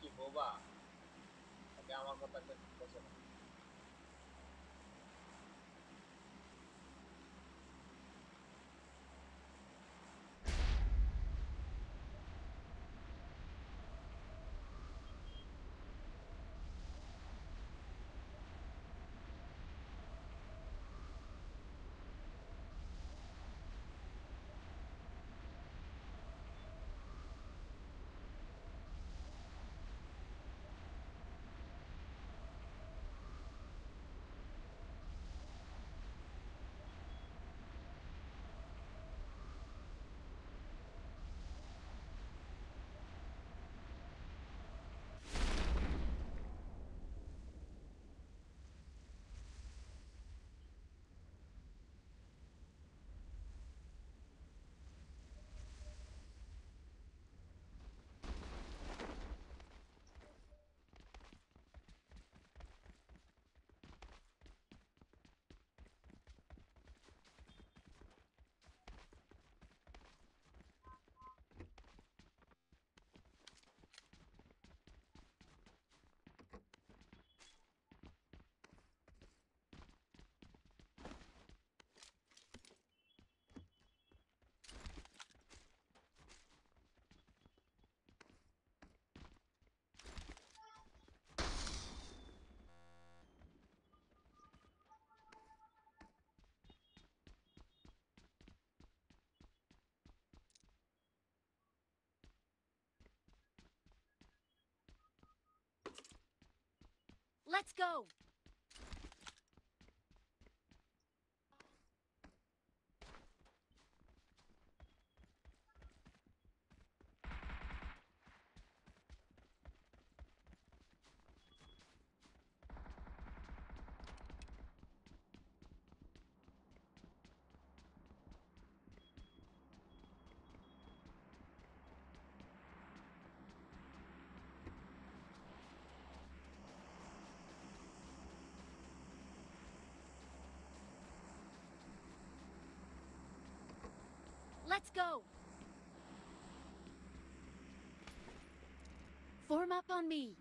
কি বোবা ওকে আমার কথা একটা বোঝে না Let's go! Let's go! Form up on me.